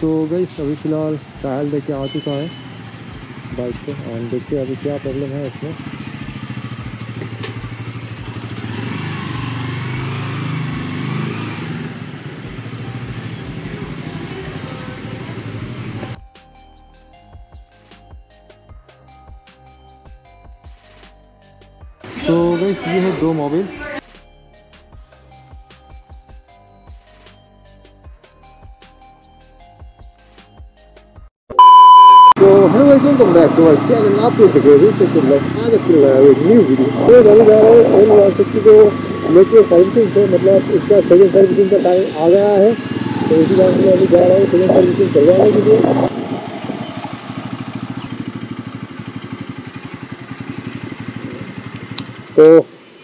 तो गई अभी फ़िलहाल ट्रायल दे के आ चुका है। बाइक पे। और देखते हैं अभी क्या प्रॉब्लम है इसमें। तो गई ये है दो मोबाइल लाइक आज फिर लाया एक न्यू वीडियो तो रहा है एन वन सिक्सटी को लेके सर्विसिंग से मतलब इसका सेकेंड सर्विसिंग का टाइम आ गया है तो इसी कारण से अभी जा रहा है सेकेंड सर्विसिंग करवाने के लिए तो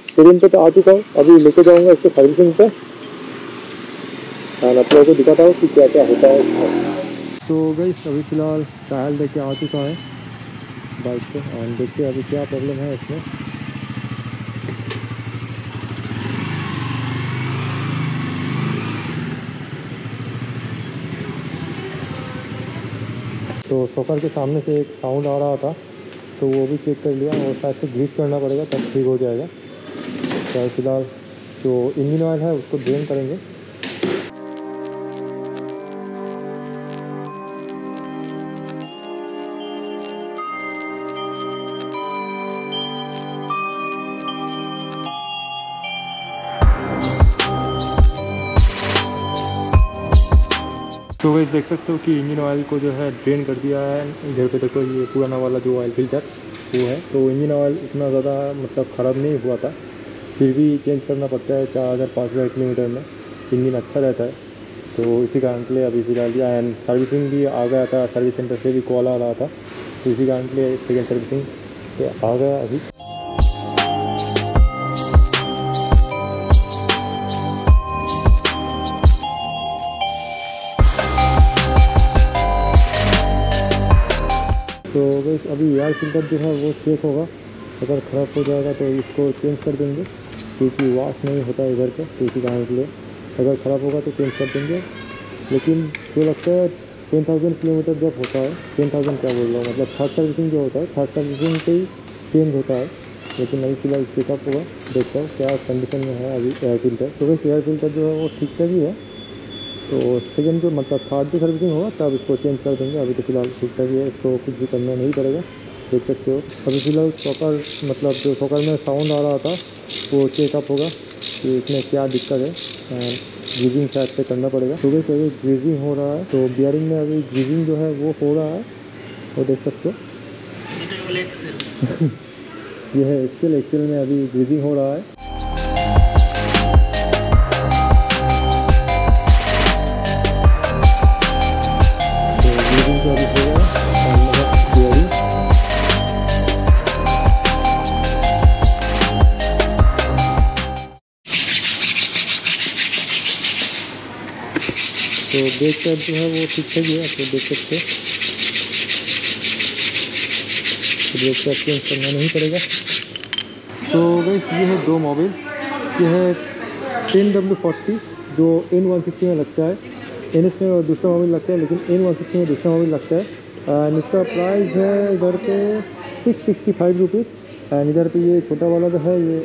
सेकेंड पे तो आ चुका हूँ अभी लेके जाऊँगा इसको सर्विसिंग पे और आप लोगों को दिखाता हूँ कि क्या क्या होता है तो गई अभी फ़िलहाल ट्रायल दे के आ चुका है। बाइक पे। और देखते हैं अभी क्या प्रॉब्लम है इसमें। तो सोकर के सामने से एक साउंड आ रहा था। तो वो भी चेक कर लिया और शायद से ग्रीस करना पड़ेगा, तब ठीक हो जाएगा। तो फ़िलहाल जो इंजन ऑयल है, उसको ड्रेन करेंगे। तो वैसे देख सकते हो कि इंजन ऑयल को जो है ड्रेन कर दिया है, इधर पे देखो ये पुराना वाला जो ऑयल फ़िल्टर वो है। तो इंजन ऑयल इतना ज़्यादा मतलब ख़राब नहीं हुआ था। फिर भी चेंज करना पड़ता है चार हज़ार पाँच हज़ार किलोमीटर में। इंजन अच्छा रहता है। तो इसी कारण के लिए अभी फ़िलहाल दिया एंड सर्विसिंग भी आ गया था सर्विस सेंटर से भी कॉल आ रहा था। तो इसी कारण के लिए सेकेंड सर्विसिंग आ गया अभी। तो बस अभी एयर फ़िल्टर जो है वो चेक होगा। अगर ख़राब हो जाएगा तो इसको चेंज कर देंगे, क्योंकि वॉश नहीं होता है इधर तो इसी कारण के लिए। अगर ख़राब होगा तो चेंज कर देंगे। लेकिन जो लगता है टेन थाउज़ेंड किलोमीटर जब होता है टेन थाउज़ेंड क्या बोल रहा हूँ? मतलब थर्ड सर्विसिंग जो होता है थर्ड सर्विसिंग पे ही चेंज होता है। लेकिन अभी फ़िलहाल चेकअप होगा, देखता हूँ क्या कंडीशन में है अभी एयर फ़िल्टर तो वैसे एयर फ़िल्टर जो है वो ठीक ठाक ही है। तो सेकेंड जो मतलब थर्ड जो सर्विसिंग होगा तब इसको चेंज कर देंगे। अभी तो फ़िलहाल ठीक ठाक ही है इसको कुछ भी करना नहीं पड़ेगा। देख सकते हो। अभी फ़िलहाल सॉकर मतलब जो सॉकर में साउंड आ रहा था वो चेकअप होगा कि इसमें क्या दिक्कत है। ग्रीजिंग शायद से करना पड़ेगा। सुबह से अभी ग्रीजिंग हो रहा है तो बियरिंग में अभी ग्रीजिंग जो है वो हो रहा है। वो देख सकते हो। ये है एक्सेल एक्सेल में अभी ग्रीजिंग हो रहा है। तो ब्रेक पैड जो है वो ठीक ही है आप लोग देख सकते ब्रेक पैड चेंज करना नहीं पड़ेगा। तो गई ये है दो मोबाइल ये है टेन डब्ल्यू फोर्टी जो एन वन सिक्सटी में लगता है। एन एस में दूसरा मोबाइल लगता है लेकिन एन वन सिक्सटी में दूसरा मोबाइल लगता है। एंड इसका प्राइस है इधर पे six sixty five rupees and इधर पे ये छोटा वाला जो है ये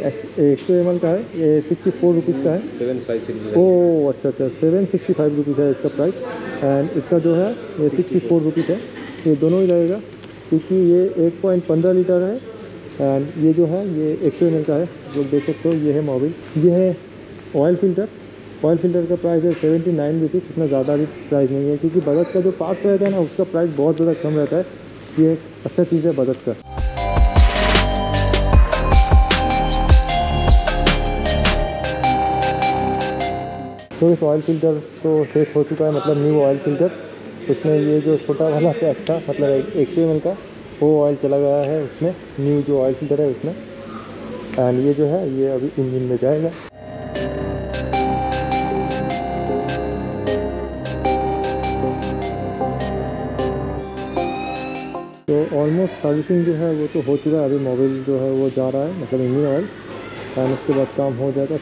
एक सौ एम का है ये सिक्सटी फोर रुपीज़ का है। सेवन फाइव सिक्स ओ अच्छा अच्छा सेवन सिक्सटी फाइव रुपीज़ है इसका प्राइस एंड इसका जो है ये सिक्सटी फोर रुपीज़ है। ये दोनों ही रहेगा क्योंकि ये एक पॉइंट पंद्रह लीटर है एंड ये जो है ये एक सौ एम का है जो देख सकते हो ये है मोबिल ये है ऑयल फ़िल्टर ऑयल फ़िल्टर का प्राइस है सेवेंटी नाइन रुपीज़ इतना ज़्यादा भी प्राइस नहीं है, क्योंकि बजट का जो पार्ट रहता है ना, उसका प्राइस बहुत ज़्यादा कम रहता है। ये एक अच्छा चीज़ है बजट का। तो इस ऑयल फ़िल्टर तो सेट हो चुका है मतलब न्यू ऑयल फ़िल्टर उसमें ये जो छोटा वाला पैक था मतलब एक सौ एम का वो ऑयल चला गया है उसमें। न्यू जो ऑयल फ़िल्टर है उसमें। एंड ये जो है, ये अभी इंजन में जाएगा। ऑलमोस्ट सर्विसिंग जो है वो तो हो चुका है। अभी मोबाइल जो है वो जा रहा है मतलब इंजन ऑयल एंड उसके बाद काम हो जाएगा।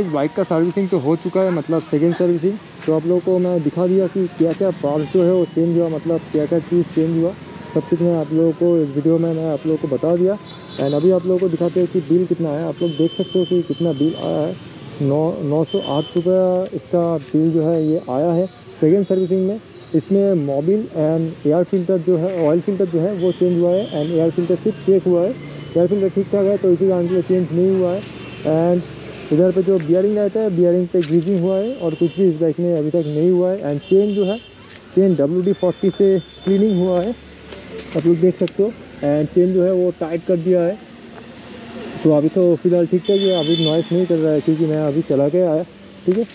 फिर बाइक का सर्विसिंग तो हो चुका है मतलब सेकेंड सर्विसिंग तो आप लोगों को मैं दिखा दिया कि क्या क्या पार्ट जो है वो चेंज हुआ मतलब क्या क्या चीज़ चेंज हुआ। सब कुछ मैं आप लोगों को इस वीडियो में मैं आप लोगों को बता दिया। एंड अभी आप लोगों को दिखाते हैं कि बिल कितना है। आप लोग देख सकते हो कि कितना बिल आया है। नौ नौ सौ आठ इसका बिल जो है ये आया है सेकेंड सर्विसिंग में। इसमें मोबिल एंड एयर फ़िल्टर जो है ऑयल फ़िल्टर जो है, वो चेंज हुआ है। एंड एयर फ़िल्टर सिर्फ़ चेक हुआ है। एयर फ़िल्टर ठीक ठाक है तो इसी कारण चेंज नहीं हुआ है। एंड इधर पे जो बियरिंग रहता है बियरिंग पे ग्रीजिंग हुआ है और कुछ भी इस बाइक में अभी तक नहीं हुआ है। एंड चेन जो है चेन डब्ल्यू डी फोर्टी से क्लीनिंग हुआ है। आप लोग देख सकते हो। एंड चेन जो है, वो टाइट कर दिया है। तो अभी तो फ़िलहाल ठीक है अभी नॉइस नहीं कर रहा है, क्योंकि मैं अभी चला के आया। ठीक है?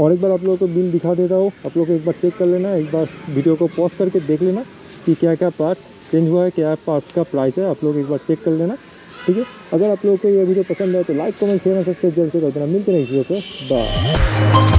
और एक बार आप लोगों को बिल दिखा देता हूँ। आप लोग एक बार चेक कर लेना, एक बार वीडियो को पॉज करके देख लेना कि क्या क्या पार्ट चेंज हुआ है, क्या पार्ट का प्राइस है। आप लोग एक बार चेक कर लेना। ठीक है? अगर आप लोगों को ये वीडियो पसंद है तो लाइक कमेंट शेयर सब्सक्राइब ज़रूर से जल्द मिलते हैं इस वीडियो बाय